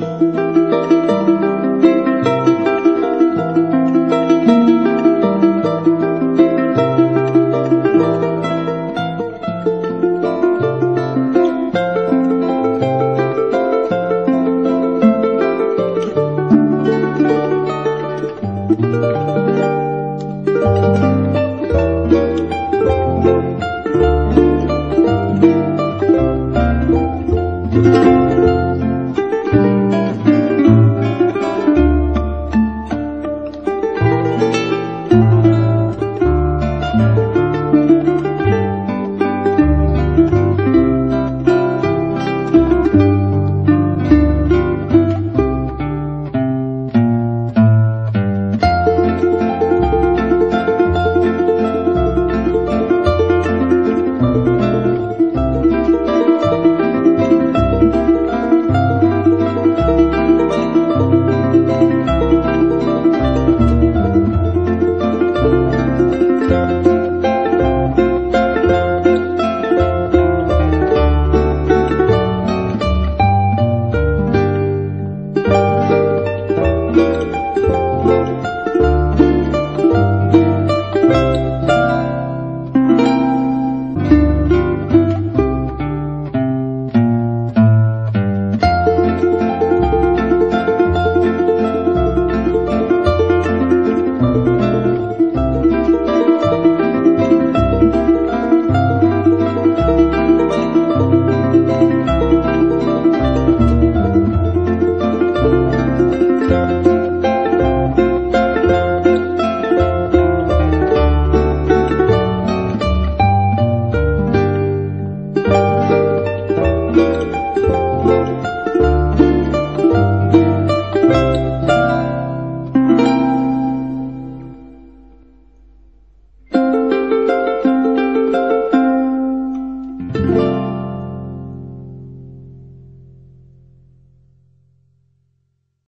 you.